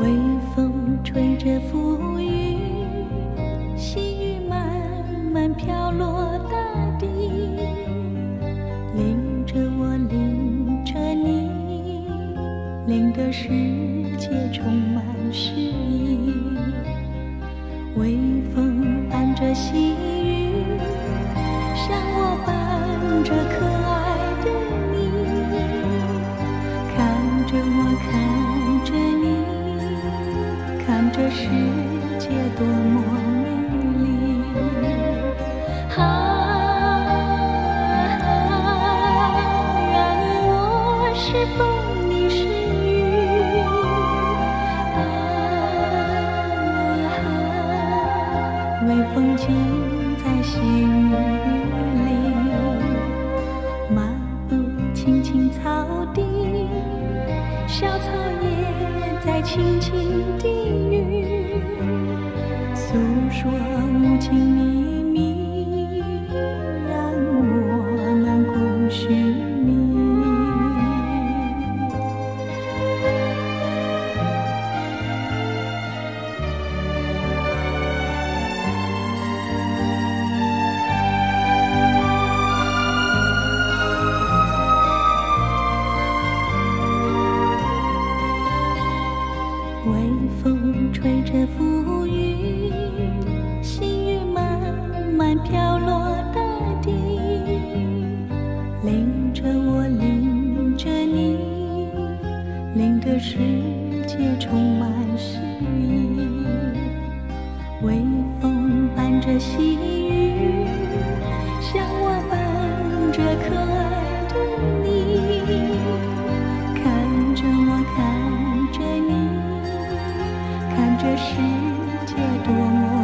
微风吹着浮云，细雨慢慢飘落大地，淋着我，淋着你，淋得世界充满诗意。微风伴着细雨，世界多么美丽。啊，让我是风，你是雨。啊，微风尽在细雨里，漫步青青草地，小草也轻轻低语，诉说。微风吹着浮云，细雨慢慢飘落大地，淋着我，淋着你，淋得世这世界多么